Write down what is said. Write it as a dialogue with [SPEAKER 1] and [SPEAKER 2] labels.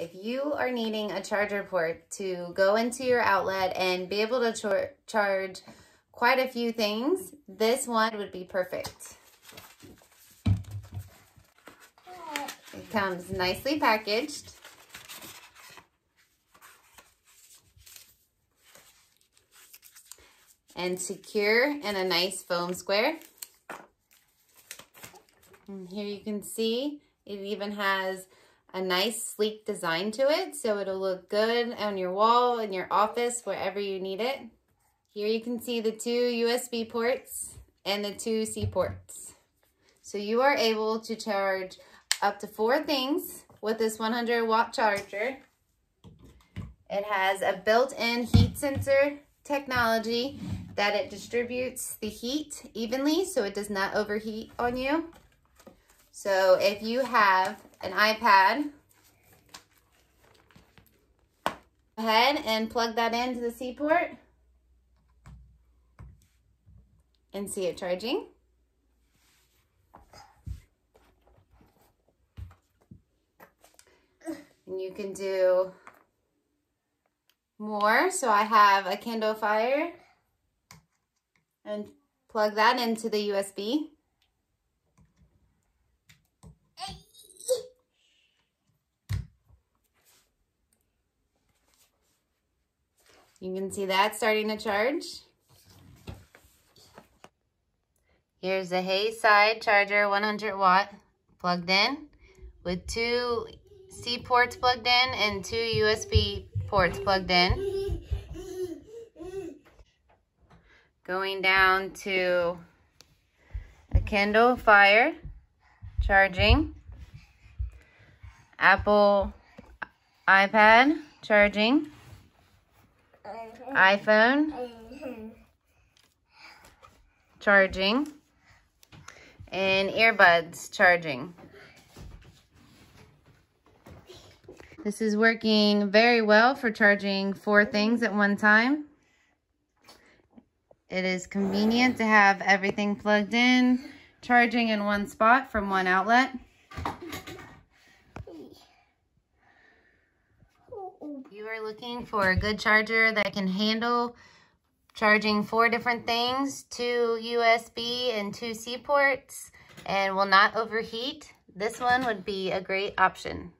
[SPEAKER 1] if you are needing a charger port to go into your outlet and be able to char charge quite a few things, this one would be perfect. It comes nicely packaged. And secure in a nice foam square. And here you can see it even has a nice sleek design to it. So it'll look good on your wall, in your office, wherever you need it. Here you can see the two USB ports and the two C ports. So you are able to charge up to four things with this 100 watt charger. It has a built-in heat sensor technology that it distributes the heat evenly so it does not overheat on you. So if you have an iPad, go ahead and plug that into the C port and see it charging. And you can do more. So I have a Kindle Fire and plug that into the USB. You can see that starting to charge. Here's the Haycide charger, 100 watt, plugged in with two C ports plugged in and two USB ports plugged in. Going down to a Kindle Fire, charging. Apple iPad, charging iPhone, charging, and earbuds charging. This is working very well for charging four things at one time. It is convenient to have everything plugged in, charging in one spot from one outlet. You are looking for a good charger that can handle charging four different things, two USB and two C ports, and will not overheat. This one would be a great option.